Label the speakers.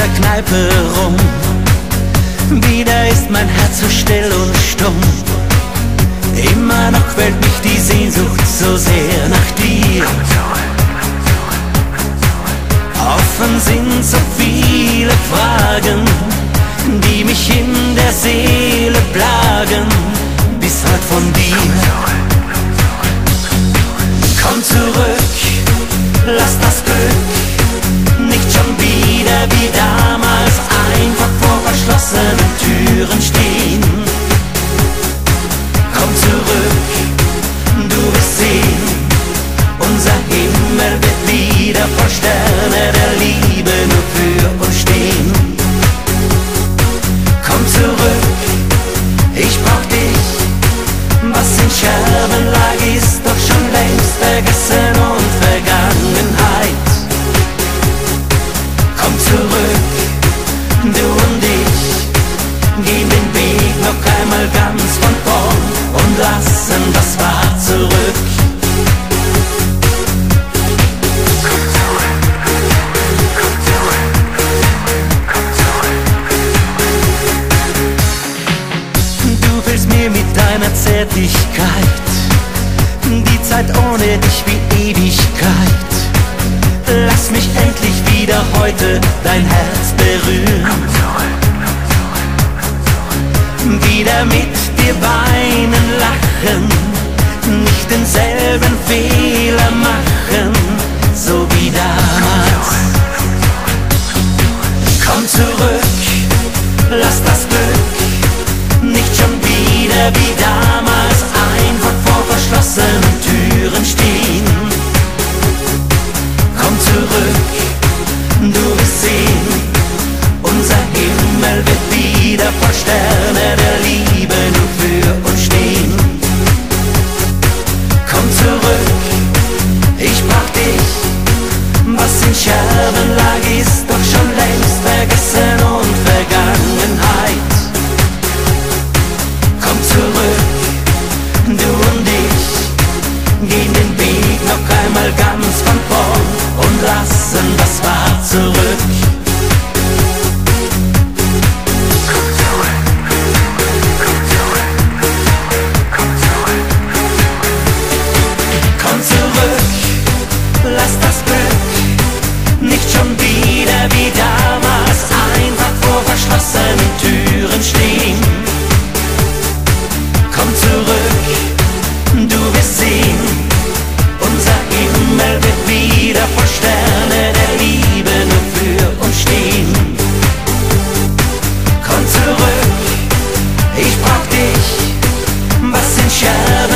Speaker 1: Kneipe rum. Wieder ist mein Herz so still und stumm. Immer noch quält mich die Sehnsucht so sehr nach dir. Offen sind so viele Fragen, die mich in der Seele plagen, bis heute von dir. Komm zurück, lass das Glück verschlossenen Türen stehen. Komm zurück, du wirst sehen, unser Himmel wird wieder voll Sterne der Liebe einmal ganz von vorn und lassen das war zurück. Du willst mir mit deiner Zärtlichkeit die Zeit ohne dich wie Ewigkeit. Lass mich endlich wieder heute dein Herz berühren. Wieder mit dir weinen, lachen, nicht denselben Fehler machen, so wie damals. Komm zurück, lass das Glück nicht schon wieder wie damals. schon längst vergessen und Vergangenheit. Komm zurück, du und ich, gehen den Weg noch einmal ganz von vorn und lassen das Bad zurück. Komm zurück, lass das Glück nicht schon wieder. Yeah.